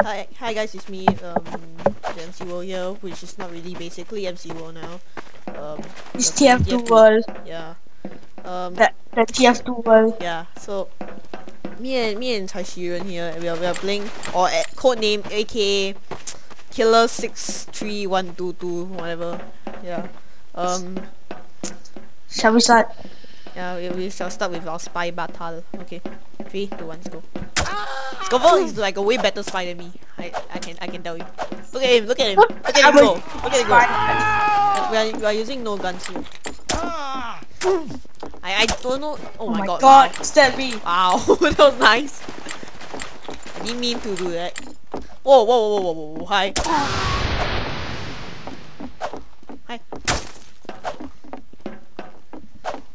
Hi, hi guys, it's me, um, the MC World here, which is not really basically MC World now. Um, It's the TF2 world. Yeah. Um, The, the TF2 world. yeah. So, me and me and Cai Xuren here, we are we are playing, or uh, code name AKA Killer Six Three One Two Two, whatever. Yeah. Um. Shall we start? Yeah, we, we shall start with our spy battle. Okay, three, two, one, let's go. Scovel is like a way better spy than me. I I can I can tell you. Look at him, look at him, look at him go, look at him go. Like, we are we are using no guns here. I I don't know. Oh, Oh my, god! god, stab me. Wow, that was nice. I didn't mean to do that. Whoa, whoa, whoa, whoa, whoa, whoa, hi. Hi.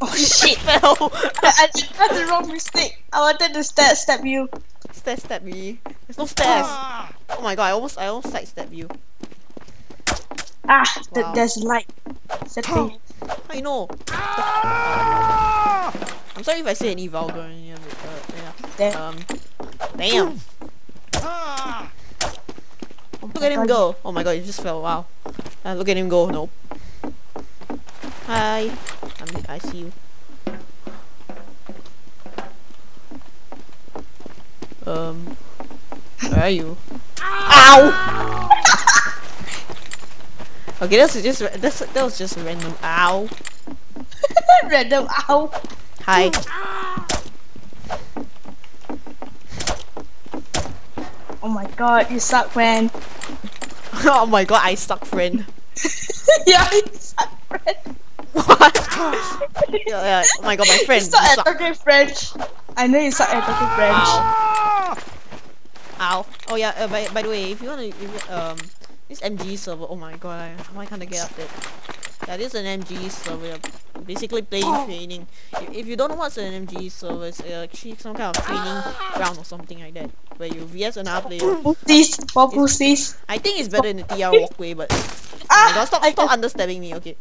Oh shit. Fell. I, I did the wrong mistake. I wanted to stab, stab you. Stairs stab me. There's no stairs. Oh my god, I almost I almost sidestep you. Ah, th- there's light. Set me. I know. I'm sorry if I say any vulgar in here, but uh, yeah. There. Um, damn. Oh Look my at him go. Oh my god, he just fell. Wow. Uh, look at him go. Nope. Hi. I'm, I see you. Um, where are you? Ow! okay, that's just that's that was just random. Ow. Random ow. Hi. Oh my god, you suck, friend. oh my god, I suck, friend. yeah, you suck, friend. What? yeah, yeah. Oh my god, my friend. You suck you at suck. talking French. I know you suck at talking French. Ow. Ow. Oh yeah. Uh, by by the way, if you wanna, if, you- um, this MGE server. Oh my god, I, why can't I get up there? Yeah, this is an MGE server. Basically playing training. If, if you don't know what's an MGE server, it's uh, actually some kind of training ground or something like that, where you vs another player. For pussies. I think it's better than the TR walkway, but oh Ah, god, stop, stop understabbing me, okay?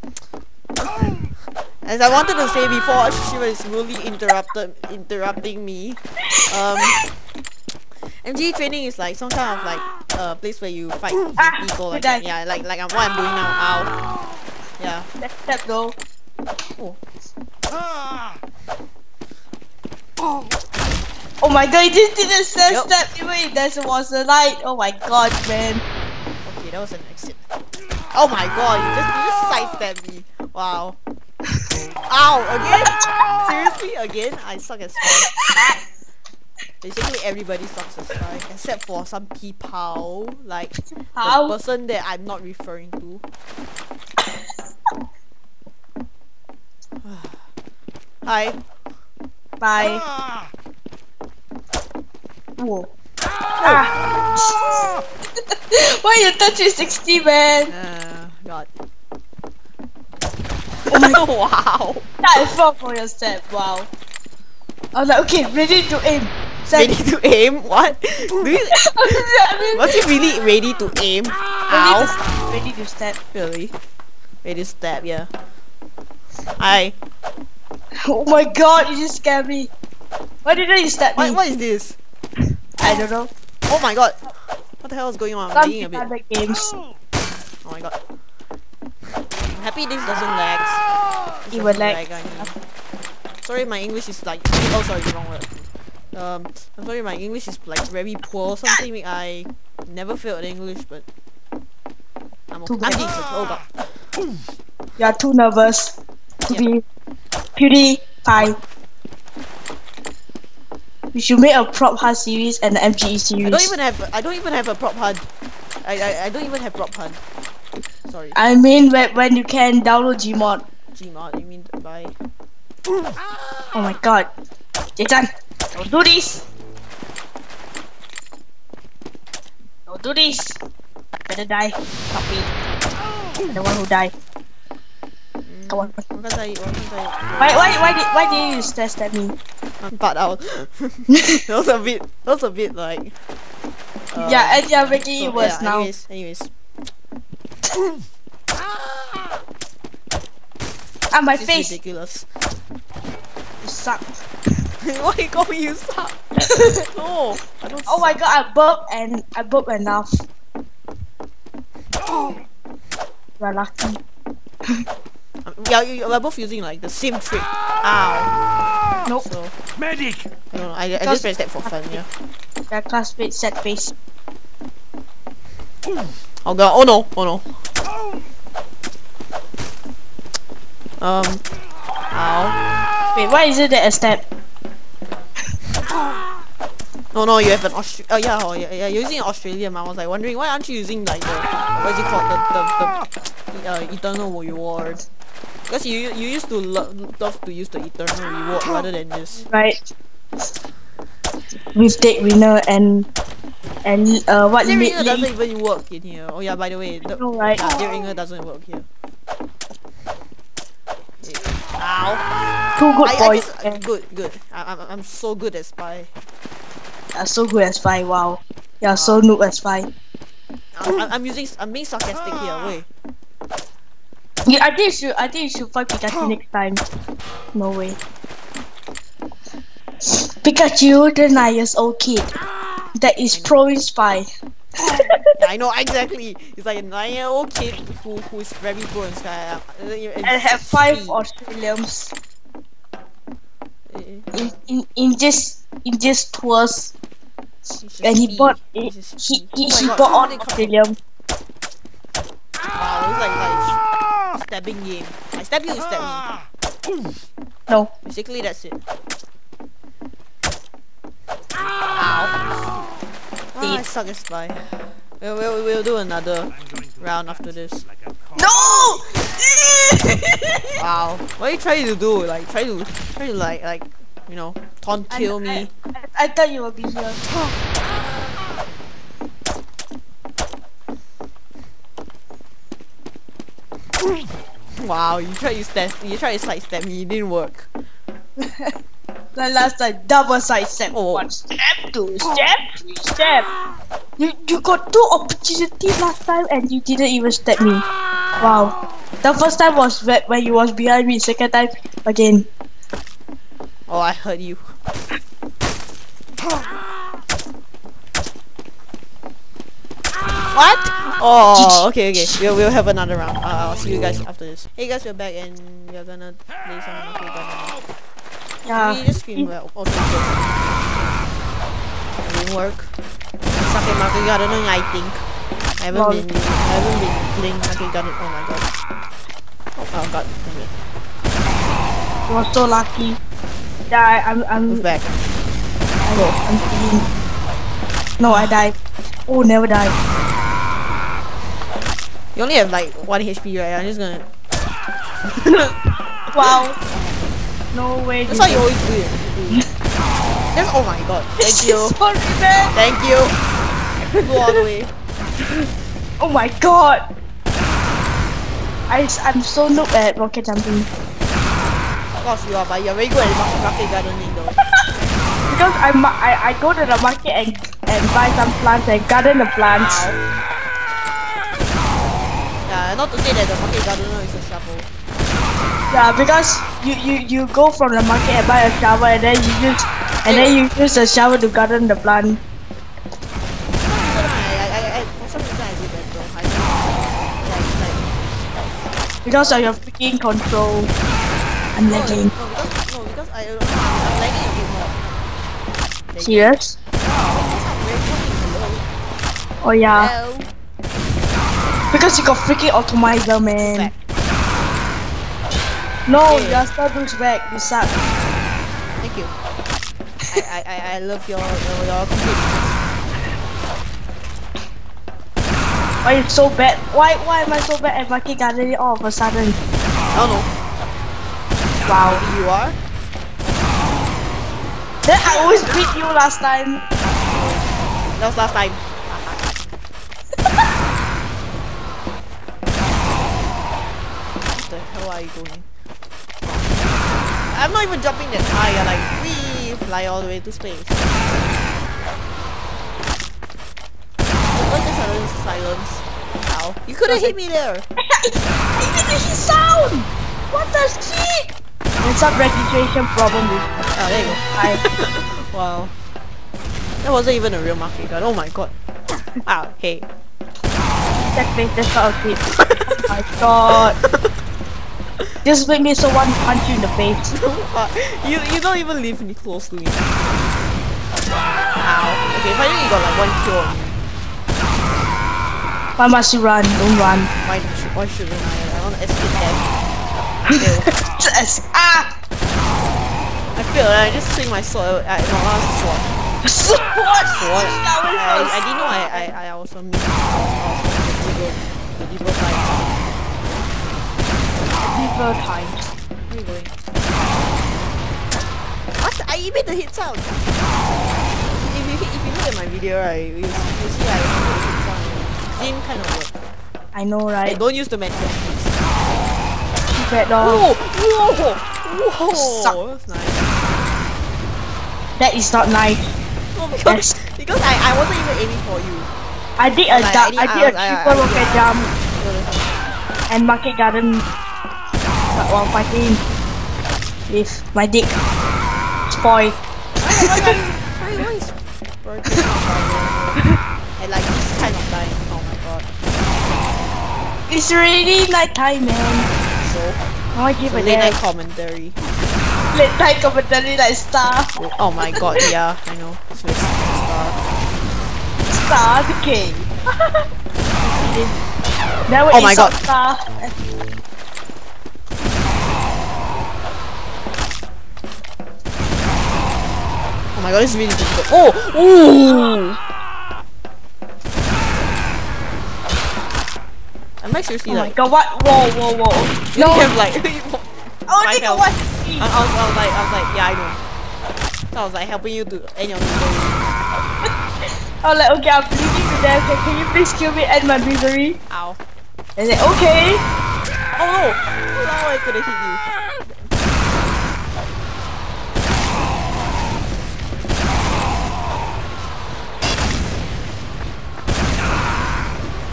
As I wanted to say before, Shiva is really interrupted, interrupting me. Um, MGE training is like some kind of like uh, place where you fight with Ah, people like that. Yeah, like like I'm, what I'm doing now. Ow. Yeah. Let's step go. Oh. Oh my god, you just didn't step, Yup. step even if there was a light. Oh my god, man. Okay, that was an exit. Oh my god, you just you just sidestepped me. Wow. Ow, again? Seriously, again? I suck at spy. Basically everybody sucks at spy, except for some people, like How? the person that I'm not referring to. Hi. Bye. Whoa. Ah. Why you touch your 60, man? Uh, God. Oh my god, wow. that is wrong for your step. Wow. I was like, okay, ready to aim. Ready to aim? What? Do you, I mean, was he really ready to aim? ready, Ow. to, ready to step. Really? Ready to stab, yeah. I. Oh my god, you just scared me. Why didn't you stab me? What, what is this? I don't know. Oh my god. What the hell is going on? I'm lagging a bit. games. Oh my god. I'm happy this doesn't lag. This It doesn't will lag. I mean. Sorry, my English is like. Oh, sorry, wrong word. Um, I'm sorry, my English is like very poor. Something I never failed in English, but I'm okay. I'm decent. Oh god. You are too nervous to Yep. be PewDiePie. We should make a Prop Hunt series and an MGE series. I don't even have. I don't even have a Prop Hunt. I I, I don't even have Prop Hunt. Sorry. I mean, when, when you can download Gmod. Gmod. You mean by? Oh my god. Jason, don't do this. Don't do this. Better die. Not me. I'm the one who died. Come on. Why I? Why I? Why, why, did, why did you test at me? But out. that was a bit. That was a bit like. uh, Yeah, and you're making it so, worse yeah, now. Anyways, anyways. Ah, my This is face. ridiculous. You suck. Why you call me you suck? no, I don't Oh my god, I burp and I burp enough. We're lucky. Um, yeah, you, we're both using like the same trick. Ow. Nope. So, Medic! no, no, I, I Just- just pressed that for fun, yeah. Their classmate set face. Oh god, oh no, oh no. Um, ow. Wait, why is it that a step? No, no, you have an Austra- Oh yeah, oh, yeah, yeah, you're using an Australium. I was like wondering why aren't you using like the what is it called the the, the uh, eternal reward? Because you you used to lo- love to use the eternal reward rather than just Right. With date winner and and uh what li- Ringer doesn't even work in here. Oh yeah, by the way, the, know, right? yeah, Dead Ringer doesn't work here. Ow! two good I, I boys. just, good, good. I, I'm I'm so good at spy. Are so good as spy. Wow. Yeah, so noob as spy. I'm, I'm- I'm using I'm being sarcastic here. Wait. Yeah, I think you should. I think you should fight Pikachu next time. No way. Pikachu, the nine years old kid that is pro in spy. Yeah, I know exactly. It's like a nine-year-old kid who who is very good in sky. Uh, and have five speed. Australians Uh, in in in just in just tours, it's just and he speed. bought It's he just he, speed. he, Oh he God, bought how all it come Australian. Wow, it's like like stabbing game. I stab you, you stab me. No, Basically, that's it. Ow. Ah, I suck at spy. We'll, we'll, we'll do another round after this. Like no. Wow. What are you trying to do? Like, try to, try to like, like, you know, taunt I- kill me. I, I thought you would be here. Wow, you try to stab, you try to sidestep me, it didn't work. The last time, double side step. Oh. One step, two step, three step. You you got two opportunities last time and you didn't even step me. Wow. The first time was whe- when you was behind me. Second time, again. Oh, I heard you. What? Oh, okay, okay. We'll, we'll have another round. Uh, I'll see you guys after this. Hey guys, we're back and we're gonna play some Monkey Gun. Yeah. we just screen well. Okay, good. Didn't work. I suck at market garden, I think. I haven't Lol. been, I haven't been playing market garden. Oh my god. Oh, oh god, damn it. You were so lucky. Yeah, I, I'm I'm Move back. I'm, I'm feeling. No, I died. Oh, never died. You only have like one HP, right? I'm just gonna. Wow. No way. That's how you always do it. That's oh my god. Thank you. Sorry, man. Thank you. Go all the way. Oh my god. I I'm so noob at rocket jumping Of course you are, but you're very good at market gardening though. because I I I go to the market and and buy some plants and garden the plants. Yeah, not to say that the market gardener is a shovel. Yeah, because you you you go from the market and buy a shovel and then you use and then you use the shovel to garden the plant. Because of your freaking control. I'm lagging. no, no, because, no, because I, I'm, I'm lagging a bit more. Serious? Wow, because I'm very good. Oh yeah. Hello. Because you got freaking Atomizer, man. No, Yeah. you're still douchebag. You suck. Thank you. I, I, I, love your, your, your. Why you so bad? Why why am I so bad at market gardening all of a sudden? I don't know. Wow. You are. Then I always beat you last time. That was last time. What the hell are you doing? I'm not even jumping that high. You're like, we fly all the way to space. What's the sudden silence? Ow. You couldn't hit me there. I even his sound. What the shit? There's some registration problem with Oh, there you go. I. Wow. That wasn't even a real market gun. Oh my god. Wow, hey. That face, that's not a clip. oh my god. Just make me so to punch you in the face. You you don't even live me close to me. Ow. Okay, finally you got like one kill. Why must you run? Don't run. Why, why shouldn't I? I want to escape. Fail. Yes. Ah! I and I just swing my sword. I, no, not sword. Sword! Sword. That was I, I didn't know I, I, I was me. I was, I was on the evil, the evil side. Several times. Where are you going? What? I made the hit sound. If you, if you look at my video, right, you, you see I made the hit sound. Didn't kind of work. I know, Hey, right? don't use the medkit, please. Bad, dog. Whoa! Whoa! Whoa! That's nice. That is not nice. No, because, Yes. because I, I wasn't even aiming for you. I did a Like, jump. I I did- a I- I- triple rocket jump and market garden but while fighting with my dick. Spoil. Why, why is broken I like this kind of time. Oh my god. It's already night time, man. So, I give so a late night commentary. Late night commentary like star. Oh my god, yeah, I know. It's very star. Star the king. Oh my God. Star. My god, this is really difficult. Oh! Ooh! Am I seriously like- Oh my god, what? Whoa, whoa, whoa. You No, have like... I think I health. want I, I, was, I was like, I was like, yeah, I know. So I was like helping you to end your misery. I was like, okay, I'm leaving you there. Okay, can you please kill me and my misery? Ow. And then, okay. Oh no! Oh no, I could have hit you.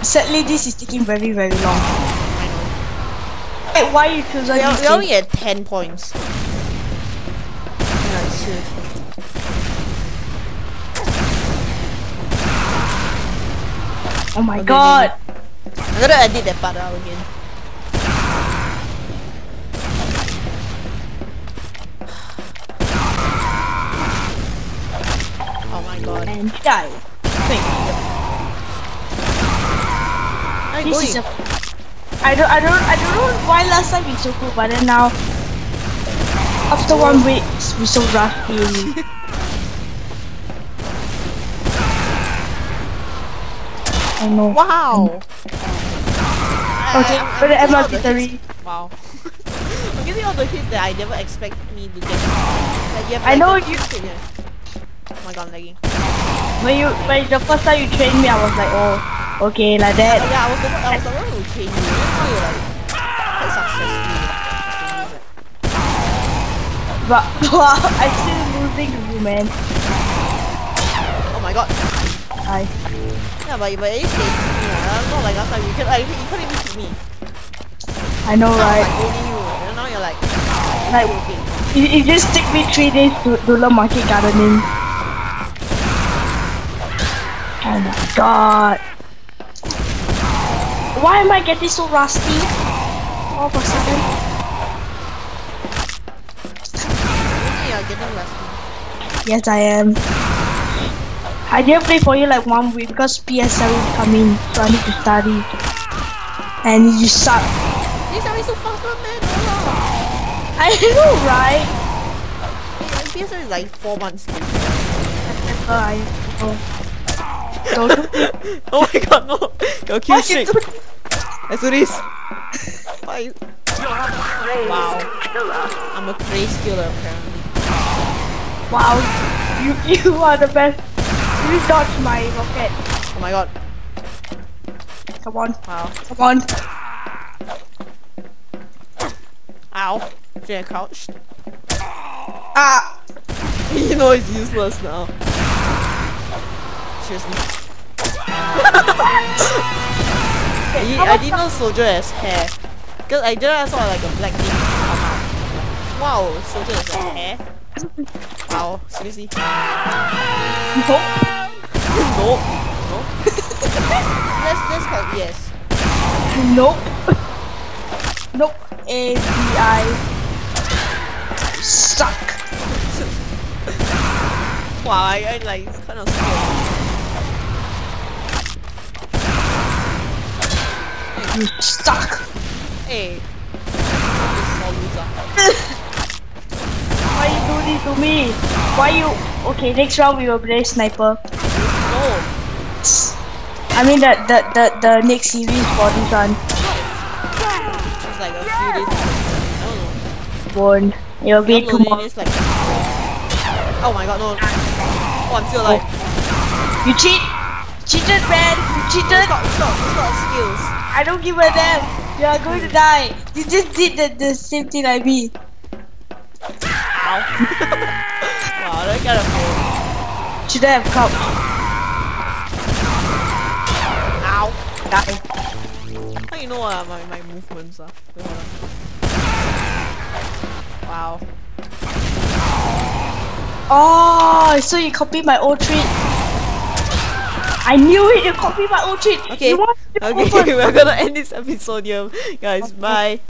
Sadly, this is taking very, very long. Wait, why you choosing We are, this we're game? only at 10 points. Seriously. Oh my Okay, god. I'm gonna edit that part out again. Oh my god. And die. Wait, I'm this going. is a. I don't, I don't, I don't know why last time we so cool, but then now, after one week, we so rusty. I know. Wow! Okay, I- I'm the getting all MLB the three. Wow. I'm getting all the hits that I never expect me to get. Like, you have, I know you- hits that you- Oh my god, I'm lagging. When you, when the first time you trained me, I was like, oh, okay, like that. Yeah, I was the one, I was the one who trained you. Now you're like quite successful. But wow, I'm still losing to you, man. Oh my god. I, Yeah, but, but at least they hit me. Uh, not like last time you can like, you couldn't even hit me. I know, Now I'm right? like owning you. And now you're like, Like, it, it just took me three days to, to learn market gardening. Oh my god. Why am I getting so rusty? Oh, All of a sudden. You're getting rusty. Yes, I am. I didn't play for you like one week because PSL is coming, so I need to study. And you suck. These are so fast, man. Oh, I know, right? no. PSL is like four months. I oh. Don't oh my god, no. Your kill Why you streak. do- Let's do this. Why? Wow. I'm a crazy killer apparently. Wow, you you are the best. You dodged my rocket. Oh my god. Come on, Wow. come on. Ow. Should I crouched? Ah, you know it's useless now. Seriously. I, I didn't know soldier has hair. Cause I just saw like a black thing come out. Wow, soldier has hair. Wow, seriously. Nope. Nope. Nope. let's let's call it yes. Nope. Nope. A B I. Suck. Wow, I, I like kind of scared. You suck. Hey. Why you do this to me? Why you? Okay, next round we will play sniper. No. I mean the the the, the next series for this one. It's like a few days. I don't know. Won't. It will be tomorrow. like. Oh my god, no. Oh, I'm still alive. Oh. You cheat. Cheated, man. You It's cheated. not, it's not, it's not skills. I don't give a damn. You are going to die. You just did the, the same thing like me. Ow. wow, that kind of failed. Should I have come? Ow. Die. How you know uh, my, my movements are? On. Wow. Oh, so you copied my old trick. I knew it. You copied my old trick. Okay. You want to Okay, we're gonna end this episode here. Guys, bye.